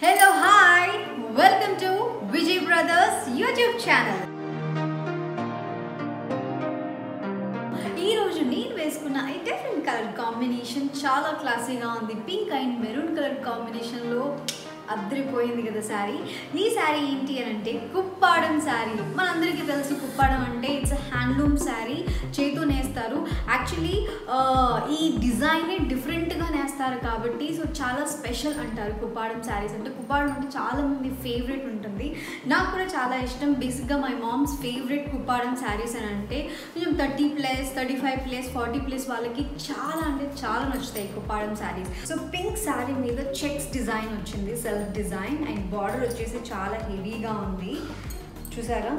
Hello hi welcome to Vijay brothers YouTube channel ఈ రోజు నేను వేసుకున్న ఈ డిఫరెంట్ కలర్ కాంబినేషన్ చాలా క్లాసీగా ఉంది. పింక్ అండ్ మెరూన్ కలర్ కాంబినేషన్లో అద్దరిపోయింది కదా శారీ. ఈ శారీ ఏంటి అని అంటే కుప్పాడం శారీ. మనందరికీ తెలుసు కుప్పాడం అంటే ఇట్స్ హ్యాండ్లూమ్ శారీ. చేతో నేస్తారు యాక్చువల్లీ ఈ డిజైనే డిఫరెంట్ నేస్తారు కాబట్టి సో చాలా స్పెషల్ అంటారు కుప్పాడం శారీస్ అంటే కుప్పాడం అంటే చాలా మంది ఫేవరెట్ ఉంటుంది. నాకు కూడా చాలా ఇష్టం. బేసిక్గా my mom's favourite Kuppadam saris అని అంటే కొంచెం thirty plus thirty five plus forty plus వాళ్ళకి చాలా అంటే చాలా నచ్చుతాయి కుప్పాడం శారీస్ సో పింక్ శారీ మీద చెక్స్ డిజైన్ వచ్చింది సెల్ఫ్ డిజైన్ అండ్ బార్డర్ వచ్చేసి చాలా హెవీగా ఉంది. చూసారా?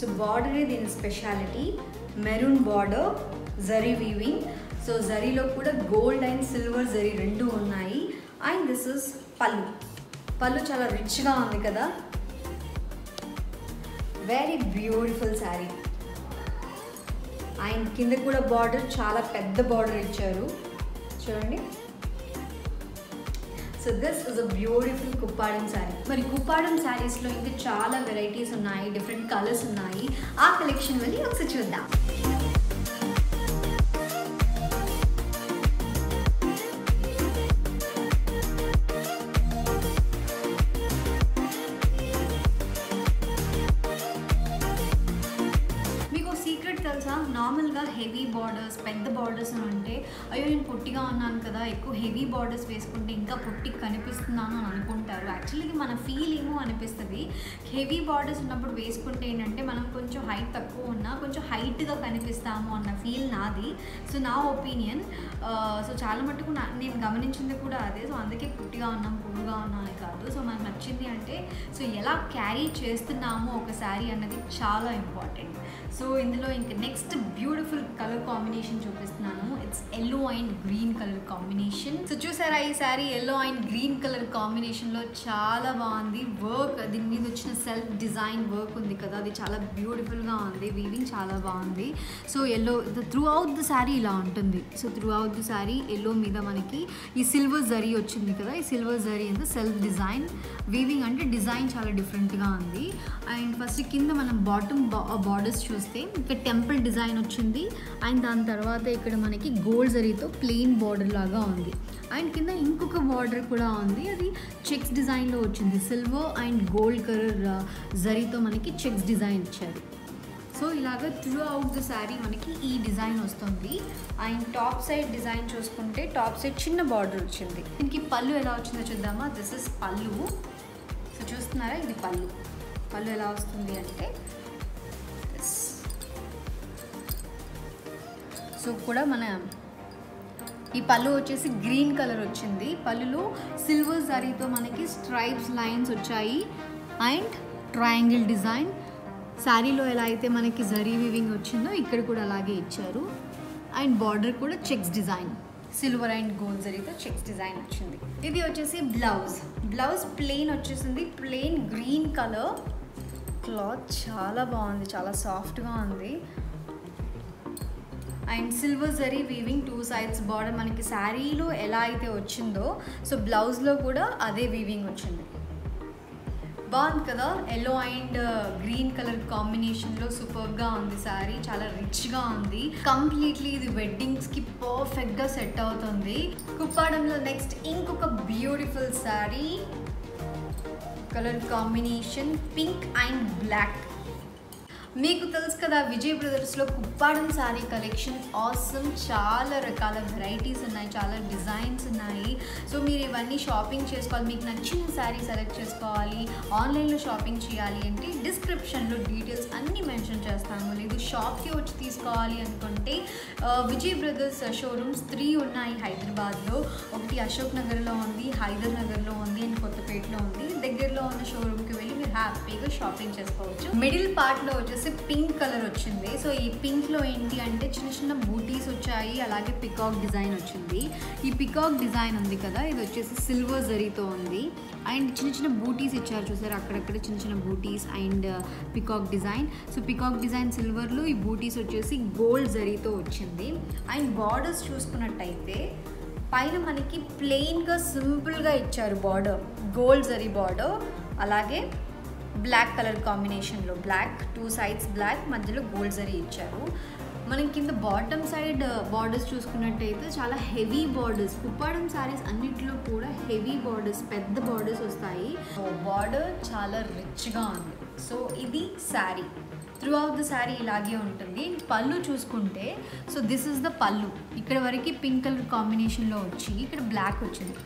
సో బార్డరే దీని speciality maroon border zari weaving so జరీలో కూడా గోల్డ్ అండ్ సిల్వర్ జరీ రెండు ఉన్నాయి. అండ్ దిస్ ఇస్ పళ్ళు. పళ్ళు చాలా రిచ్గా ఉంది కదా. వెరీ బ్యూటిఫుల్ శారీ అండ్ కింద కూడా బార్డర్ చాలా పెద్ద బార్డర్ ఇచ్చారు. చూడండి. So this is a beautiful Kuppadam sari మరి కుప్పాడం శారీస్లో ఇంకా చాలా వెరైటీస్ ఉన్నాయి డిఫరెంట్ కలర్స్ ఉన్నాయి. ఆ కలెక్షన్ వెళ్ళి ఒకసారి చూద్దాం. కదా నార్మల్గా హెవీ బార్డర్స్ పెద్ద బార్డర్స్ అని అంటే అయ్యో నేను పొట్టిగా ఉన్నాను కదా ఎక్కువ హెవీ బార్డర్స్ వేసుకుంటే ఇంకా పొట్టి కనిపిస్తున్నాను అని అనుకుంటారు. యాక్చువల్లీ మన ఫీల్ ఏమో అనిపిస్తుంది. హెవీ బార్డర్స్ ఉన్నప్పుడు వేసుకుంటే ఏంటంటే మనం కొంచెం హైట్ తక్కువ ఉన్నా కొంచెం హైట్గా కనిపిస్తాము అన్న ఫీల్ నాది. సో నా ఒపీనియన్ సో చాలా మటుకు నా నేను గమనించింది కూడా అదే. సో అందుకే పుట్టిగా ఉన్నాం పొడుగా ఉన్నాం అని కాదు. సో మనకు నచ్చింది అంటే సో ఎలా క్యారీ చేస్తున్నామో ఒక శారీ అన్నది చాలా ఇంపార్టెంట్ సో ఇందులో ఇంకా నెక్స్ట్ బ్యూటిఫుల్ కలర్ కాంబినేషన్ చూపిస్తున్నాను. It's yellow and green colour combination so చూసారా ఈ sari yellow and green colour కాంబినేషన్లో చాలా బాగుంది. వర్క్ దీని మీద వచ్చిన సెల్ఫ్ డిజైన్ వర్క్ ఉంది కదా. అది చాలా బ్యూటిఫుల్గా ఉంది. వీవింగ్ చాలా బాగుంది. So yellow throughout the sari ఇలా ఉంటుంది. So throughout the sari yellow మీద మనకి ఈ సిల్వర్ జరీ వచ్చింది కదా. ఈ సిల్వర్ జరీ అంతా సెల్ఫ్ డిజైన్ వీవింగ్ అంటే డిజైన్ చాలా డిఫరెంట్గా ఉంది. అండ్ ఫస్ట్ కింద మనం బాటమ్ బార్డర్స్ చూస్తే ఇక్కడ టెంపుల్ డిజైన్ వచ్చింది. అండ్ దాని తర్వాత ఇక్కడ మనకి గోల్డ్ జరీతో ప్లెయిన్ బార్డర్ లాగా ఉంది. అండ్ కింద ఇంకొక బార్డర్ కూడా ఉంది. అది చెక్స్ డిజైన్లో వచ్చింది. సిల్వర్ అండ్ గోల్డ్ కలర్ జరీతో మనకి చెక్స్ డిజైన్ ఇచ్చారు. సో ఇలాగ త్రూ అవుట్ ద శారీ మనకి ఈ డిజైన్ వస్తుంది. అండ్ టాప్ సైడ్ డిజైన్ చూసుకుంటే టాప్ సైడ్ చిన్న బార్డర్ వచ్చింది. దీనికి పళ్ళు ఎలా వచ్చిందో చూద్దామా? దిస్ ఇస్ పళ్ళు. సో చూస్తున్నారా? ఇది పళ్ళు. పళ్ళు ఎలా వస్తుంది అంటే సో కూడా మన ఈ పళ్ళు వచ్చేసి గ్రీన్ కలర్ వచ్చింది. పళ్ళులో సిల్వర్ జరీతో మనకి స్ట్రైప్స్ లైన్స్ వచ్చాయి. And triangle design. శారీలో ఎలా అయితే మనకి జరీ వివింగ్ వచ్చిందో ఇక్కడ కూడా అలాగే ఇచ్చారు. అండ్ బార్డర్ కూడా checks design. Silver and gold జరీతో చెక్స్ డిజైన్ వచ్చింది. ఇది వచ్చేసి బ్లౌజ్. బ్లౌజ్ ప్లెయిన్ వచ్చేసింది. Plain green colour. క్లాత్ చాలా బాగుంది. చాలా సాఫ్ట్గా ఉంది. And silver zari weaving two sides border మనకి శారీలో ఎలా అయితే వచ్చిందో సో బ్లౌజ్లో కూడా అదే వీవింగ్ వచ్చింది. బాగుంది కదా? ఎల్లో అండ్ గ్రీన్ కలర్ కాంబినేషన్లో సూపర్గా ఉంది శారీ. చాలా రిచ్గా ఉంది. కంప్లీట్లీ ఇది వెడ్డింగ్స్కి పర్ఫెక్ట్గా సెట్ అవుతుంది. కుప్పాడంలో నెక్స్ట్ ఇంకొక beautiful sari. Colour combination pink and black మీకు తెలుసు కదా విజయ్ బ్రదర్స్లో కుప్పాడం శారీ కలెక్షన్. ఆసమ్ చాలా రకాల వెరైటీస్ ఉన్నాయి చాలా డిజైన్స్ ఉన్నాయి. సో మీరు ఇవన్నీ షాపింగ్ చేసుకోవాలి. మీకు నచ్చిన శారీ సెలెక్ట్ చేసుకోవాలి. ఆన్లైన్లో షాపింగ్ చేయాలి అంటే డిస్క్రిప్షన్లో డీటెయిల్స్ అన్నీ మెన్షన్ చేస్తాము లేదు షాప్కి వచ్చి తీసుకోవాలి అనుకుంటే విజయ్ బ్రదర్స్ షోరూమ్స్ త్రీ ఉన్నాయి హైదరాబాద్లో. ఒకటి అశోక్ నగర్లో ఉంది హైదర్ నగర్లో ఉంది అండ్ కొత్తపేటలో ఉంది. దగ్గరలో ఉన్న షోరూమ్ హ్యాపీగా షాపింగ్ చేసుకోవచ్చు. మిడిల్ పార్ట్లో వచ్చేసి పింక్ కలర్ వచ్చింది. సో ఈ పింక్లో ఏంటి అంటే చిన్న చిన్న బూటీస్ వచ్చాయి. అలాగే పికాక్ డిజైన్ వచ్చింది. ఈ పికాక్ డిజైన్ ఉంది కదా ఇది వచ్చేసి సిల్వర్ జరీతో ఉంది. అండ్ చిన్న చిన్న బూటీస్ ఇచ్చారు చూసారు? అక్కడక్కడ చిన్న చిన్న బూటీస్ and peacock design. So peacock design సిల్వర్లో ఈ బూటీస్ వచ్చేసి గోల్డ్ జరీతో వచ్చింది. అండ్ బార్డర్స్ చూసుకున్నట్టయితే పైన మనకి ప్లెయిన్గా సింపుల్గా ఇచ్చారు బార్డర్. గోల్డ్ జరీ బార్డర్ అలాగే బ్లాక్ కలర్ కాంబినేషన్లో బ్లాక్ టూ సైడ్స్ బ్లాక్ మధ్యలో గోల్డ్ జరీ ఇచ్చారు. మనం కింద బాటమ్ సైడ్ బార్డర్స్ చూసుకున్నట్టయితే చాలా హెవీ బార్డర్స్ కుప్పాడం శారీస్ అన్నింటిలో కూడా హెవీ బార్డర్స్ పెద్ద బార్డర్స్ వస్తాయి. బార్డర్ చాలా రిచ్గా ఉంది. సో ఇది sari throughout the sari ఇలాగే ఉంటుంది. పళ్ళు చూసుకుంటే సో దిస్ ఇస్ ద పళ్ళు. ఇక్కడ వరకు పింక్ కలర్ కాంబినేషన్లో వచ్చి ఇక్కడ బ్లాక్ వచ్చింది.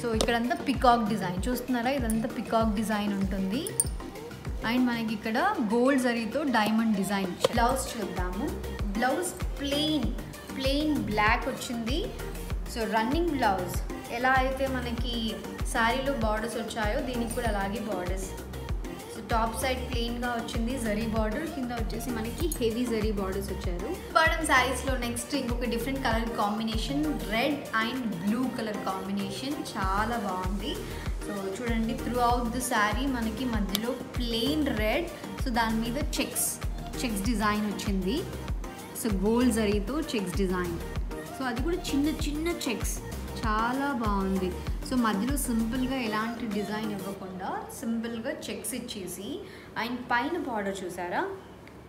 సో ఇక్కడంతా పికాక్ డిజైన్ చూస్తున్నారా? ఇదంతా పికాక్ డిజైన్ ఉంటుంది. అండ్ మనకి ఇక్కడ గోల్డ్ జరీతో డైమండ్ డిజైన్ బ్లౌజ్ చూద్దాము. బ్లౌజ్ ప్లెయిన్ ప్లెయిన్ బ్లాక్ వచ్చింది. So running blouse. ఎలా అయితే మనకి శారీలో బార్డర్స్ వచ్చాయో దీనికి కూడా అలాగే బార్డర్స్. సో టాప్ సైడ్ ప్లెయిన్గా వచ్చింది జరీ బార్డర్. కింద వచ్చేసి మనకి హెవీ జరీ బార్డర్స్ వచ్చారు. పాడం శారీస్లో నెక్స్ట్ ఇంకొక different colour combination. Red and blue colour combination. చాలా బాగుంది. సో చూడండి త్రూ అవుట్ ద శారీ మనకి మధ్యలో ప్లెయిన్ రెడ్ సో దాని మీద చెక్స్ చెక్స్ డిజైన్ వచ్చింది. సో గోల్డ్ జరీతో చెక్స్ డిజైన్ సో అది కూడా చిన్న చిన్న చెక్స్ చాలా బాగుంది. సో మధ్యలో సింపుల్గా ఎలాంటి డిజైన్ ఇవ్వకుండా సింపుల్గా చెక్స్ ఇచ్చేసి అండ్ పైన బార్డర్ చూసారా?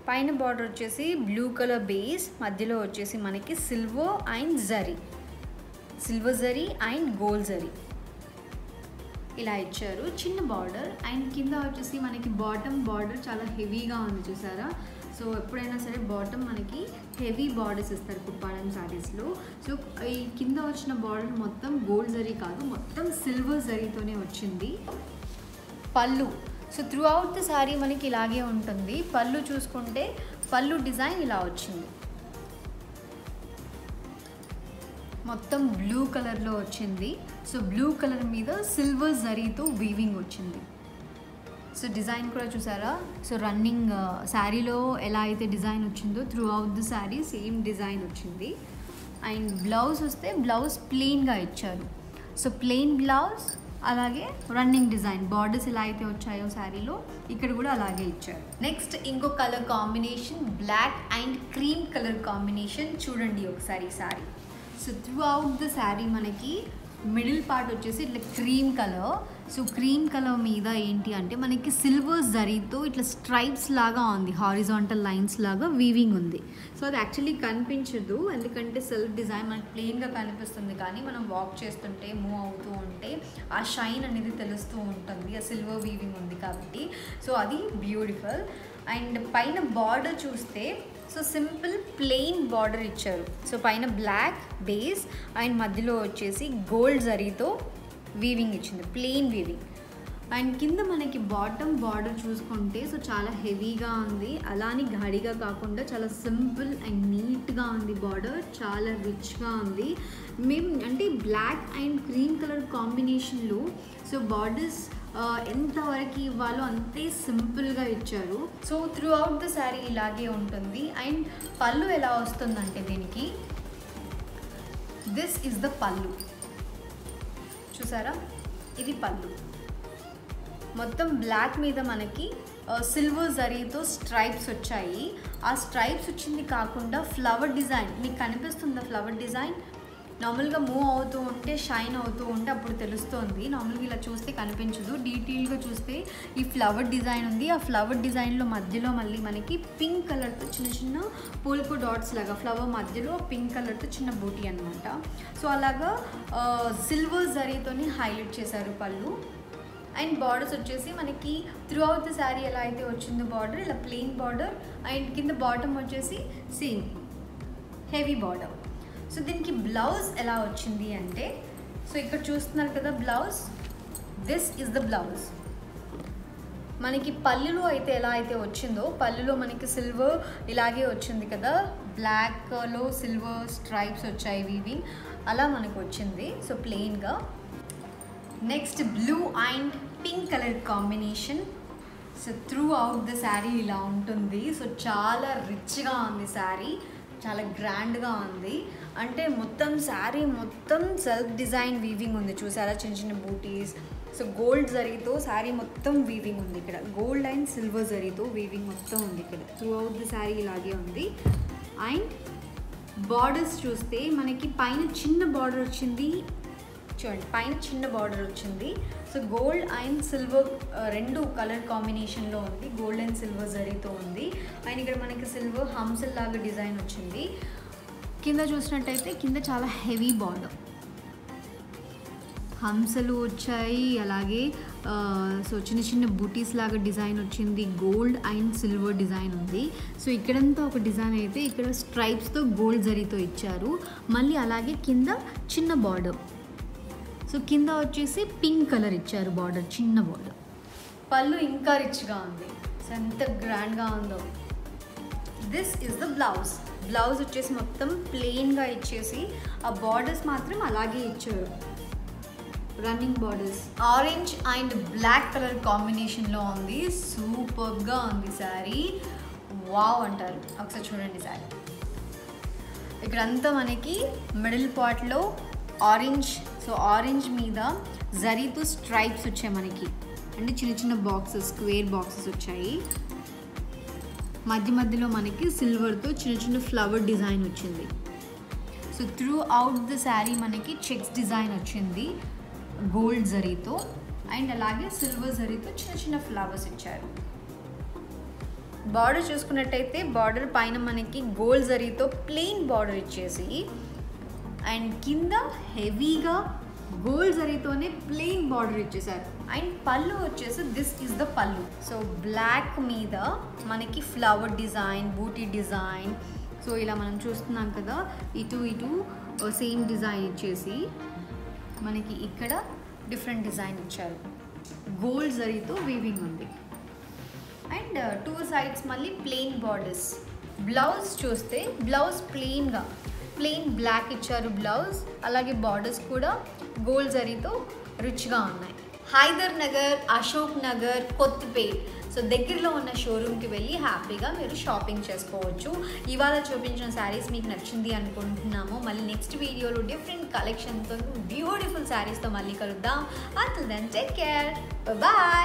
పైన బార్డర్ వచ్చేసి బ్లూ కలర్ బేస్ మధ్యలో వచ్చేసి మనకి silver and zari. Silver zari and gold zari. ఇలా ఇచ్చారు. చిన్న బార్డర్ అండ్ కింద వచ్చేసి మనకి బాటమ్ బార్డర్ చాలా హెవీగా ఉంది చూసారా? సో ఎప్పుడైనా సరే బాటమ్ మనకి హెవీ బార్డర్స్ ఇస్తారు కుప్పాడం శారీస్లో సో ఈ కింద వచ్చిన బార్డర్ మొత్తం గోల్డ్ జరీ కాదు మొత్తం సిల్వర్ జరీతోనే వచ్చింది. పళ్ళు. So throughout the sari మనకి ఇలాగే ఉంటుంది. పళ్ళు చూసుకుంటే పళ్ళు డిజైన్ ఇలా వచ్చింది. మొత్తం బ్లూ కలర్లో వచ్చింది. సో బ్లూ కలర్ మీద సిల్వర్ జరీతో వీవింగ్ వచ్చింది. సో డిజైన్ కూడా చూసారా? సో రన్నింగ్ శారీలో ఎలా అయితే డిజైన్ వచ్చిందో throughout the sari same design వచ్చింది. అండ్ బ్లౌజ్ వస్తే బ్లౌజ్ ప్లెయిన్గా ఇచ్చారు. సో ప్లెయిన్ బ్లౌజ్ అలాగే రన్నింగ్ డిజైన్ బార్డర్స్ ఎలా అయితే వచ్చాయో శారీలో ఇక్కడ కూడా అలాగే ఇచ్చారు. నెక్స్ట్ ఇంకో colour combination black and cream colour combination చూడండి ఒకసారి sari so throughout the sari మనకి మిడిల్ పార్ట్ వచ్చేసి ఇట్లా cream colour. So cream colour మీద ఏంటి అంటే మనకి సిల్వర్ జరీతో ఇట్లా స్ట్రైప్స్ లాగా ఉంది. హారిజాంటల్ లైన్స్ లాగా వీవింగ్ ఉంది. సో అది యాక్చువల్లీ కనిపించదు. ఎందుకంటే సెల్ఫ్ డిజైన్ మనకి ప్లెయిన్గా కనిపిస్తుంది. కానీ మనం వాక్ చేస్తుంటే మూవ్ అవుతూ ఉంటే ఆ షైన్ అనేది తెలుస్తూ ఉంటుంది. ఆ సిల్వర్ వీవింగ్ ఉంది కాబట్టి. సో అది బ్యూటిఫుల్ అండ్ పైన బార్డర్ చూస్తే సో సింపుల్ ప్లెయిన్ బార్డర్ ఇచ్చారు. సో పైన బ్లాక్ బేస్ అండ్ మధ్యలో వచ్చేసి గోల్డ్ జరీతో వీవింగ్ ఇచ్చింది ప్లెయిన్ వీవింగ్ అండ్ కింద మనకి బాటమ్ బార్డర్ చూసుకుంటే సో చాలా హెవీగా ఉంది. అలానే గాడిగా కాకుండా చాలా సింపుల్ అండ్ నీట్గా ఉంది బార్డర్ చాలా రిచ్గా ఉంది. మేము అంటే బ్లాక్ అండ్ క్రీమ్ కలర్ కాంబినేషన్లో సో బార్డర్స్ ఎంతవరకు ఇవ్వాలో అంతే సింపుల్గా ఇచ్చారు. So throughout the sari ఇలాగే ఉంటుంది. అండ్ పళ్ళు ఎలా వస్తుందంటే దీనికి. దిస్ ఇస్ ద పళ్ళు. చూసారా? ఇది పళ్ళు. మొత్తం బ్లాక్ మీద మనకి సిల్వర్ జరీతో స్ట్రైప్స్ వచ్చాయి. ఆ స్ట్రైప్స్ వచ్చింది కాకుండా ఫ్లవర్ డిజైన్ మీకు కనిపిస్తుందా ఫ్లవర్ డిజైన్ నార్మల్గా మూవ్ అవుతూ ఉంటే షైన్ అవుతూ ఉంటే అప్పుడు తెలుస్తుంది. నార్మల్గా ఇలా చూస్తే కనిపించదు. డీటెయిల్గా చూస్తే ఈ ఫ్లవర్ డిజైన్ ఉంది. ఆ ఫ్లవర్ డిజైన్లో మధ్యలో మళ్ళీ మనకి పింక్ కలర్తో చిన్న చిన్న పోల్కో డాట్స్ లాగా ఫ్లవర్ మధ్యలో పింక్ కలర్తో చిన్న బూటీ అనమాట సో అలాగా సిల్వర్ జరీతోని హైలైట్ చేశారు పళ్ళు. అండ్ బార్డర్స్ వచ్చేసి మనకి త్రూ అవుట్ ద శారీ ఎలా అయితే వచ్చిందో బార్డర్ ఇలా ప్లెయిన్ బార్డర్ అండ్ కింద బాటమ్ వచ్చేసి సేమ్ హెవీ బార్డర్. సో దీనికి బ్లౌజ్ ఎలా వచ్చింది అంటే సో ఇక్కడ చూస్తున్నారు కదా blouse this is the blouse మనకి పల్లెలో అయితే ఎలా అయితే వచ్చిందో పల్లెలో మనకి సిల్వర్ ఇలాగే వచ్చింది కదా బ్లాక్లో సిల్వర్ స్ట్రైప్స్ వచ్చాయి ఇవి అలా మనకు వచ్చింది. సో ప్లెయిన్గా next blue and pink colour combination so throughout the sari ఇలా ఉంటుంది. సో చాలా రిచ్గా ఉంది శారీ చాలా గ్రాండ్గా ఉంది. అంటే మొత్తం శారీ మొత్తం సెల్ఫ్ డిజైన్ వీవింగ్ ఉంది. చూసారా? చిన్న చిన్న బూటీస్. సో గోల్డ్ జరీతో శారీ మొత్తం వీవింగ్ ఉంది ఇక్కడ. గోల్డ్ అండ్ సిల్వర్ జరీతో వీవింగ్ మొత్తం ఉంది ఇక్కడ. త్రూ అవుట్ ద శారీ ఇలాగే ఉంది. అండ్ బార్డర్స్ చూస్తే మనకి పైన చిన్న బార్డర్ వచ్చింది. చూడండి పైన చిన్న బార్డర్ వచ్చింది. సో గోల్డ్ అండ్ సిల్వర్ రెండు కలర్ కాంబినేషన్లో ఉంది. గోల్డ్ అండ్ సిల్వర్ జరీతో ఉంది. అండ్ ఇక్కడ మనకి సిల్వర్ హంసల్ లాగా డిజైన్ వచ్చింది. కింద చూసినట్టయితే కింద చాలా హెవీ బార్డర్ హంసలు వచ్చాయి అలాగే సో చిన్న చిన్న బూటీస్ లాగా డిజైన్ వచ్చింది. గోల్డ్ అండ్ సిల్వర్ డిజైన్ ఉంది. సో ఇక్కడంతా ఒక డిజైన్ అయితే ఇక్కడ స్ట్రైప్స్తో గోల్డ్ జరీతో ఇచ్చారు. మళ్ళీ అలాగే కింద చిన్న బార్డర్ సో కింద వచ్చేసి పింక్ కలర్ ఇచ్చారు బార్డర్ చిన్న బార్డర్. పళ్ళు ఇంకా రిచ్గా ఉంది. సో ఎంత గ్రాండ్గా ఉందో. This is the blouse blouse వచ్చేసి మొత్తం ప్లెయిన్గా ఇచ్చేసి ఆ బార్డర్స్ మాత్రం అలాగే ఇచ్చారు. Running borders orange and black colour కాంబినేషన్లో ఉంది. సూపర్గా ఉంది శారీ వావ్ అంటారు. ఒకసారి చూడండి శారీ ఇక్కడంతా మనకి మిడిల్ పార్ట్లో ఆరెంజ్ సో ఆరెంజ్ మీద జరీతో స్ట్రైప్స్ వచ్చాయి మనకి. అంటే చిన్న చిన్న బాక్సెస్ స్క్వేర్ బాక్సెస్ వచ్చాయి. మధ్య మధ్యలో మనకి సిల్వర్తో చిన్న చిన్న ఫ్లవర్ డిజైన్ వచ్చింది. So throughout the sari మనకి చెక్స్ డిజైన్ వచ్చింది. గోల్డ్ జరీతో అండ్ అలాగే సిల్వర్ జరీతో చిన్న చిన్న ఫ్లవర్స్ ఇచ్చారు. బార్డర్ చూసుకున్నట్టయితే బార్డర్ పైన మనకి గోల్డ్ జరీతో ప్లెయిన్ బార్డర్ ఇచ్చేసి అండ్ కింద హెవీగా గోల్డ్ జరీతోనే ప్లెయిన్ బార్డర్ ఇచ్చేసారు అండ్ పళ్ళు వచ్చేసి దిస్ ఇస్ ద పళ్ళు. సో బ్లాక్ మీద మనకి ఫ్లవర్ డిజైన్ బూటీ డిజైన్. సో ఇలా మనం చూస్తున్నాం కదా ఇటు ఇటు సేమ్ డిజైన్ ఇచ్చేసి మనకి ఇక్కడ డిఫరెంట్ డిజైన్ ఇచ్చారు. గోల్డ్ జరీతో వీవింగ్ ఉంది. అండ్ టూ సైడ్స్ మళ్ళీ ప్లెయిన్ బార్డర్స్. బ్లౌజ్ చూస్తే బ్లౌజ్ ప్లెయిన్గా ప్లెయిన్ బ్లాక్ ఇచ్చారు బ్లౌజ్ అలాగే బార్డర్స్ కూడా గోల్డ్ జరీతో రిచ్గా ఉన్నాయి. హైదర్ నగర్ అశోక్ నగర్ కొత్తపేట్. సో దగ్గరలో ఉన్న షోరూమ్కి వెళ్ళి హ్యాపీగా మీరు షాపింగ్ చేసుకోవచ్చు. ఇవాళ చూపించిన శారీస్ మీకు నచ్చింది అనుకుంటున్నాము. మళ్ళీ నెక్స్ట్ వీడియోలో డిఫరెంట్ కలెక్షన్తో బ్యూటిఫుల్ శారీస్తో మళ్ళీ కలుద్దాం. Until then take care bye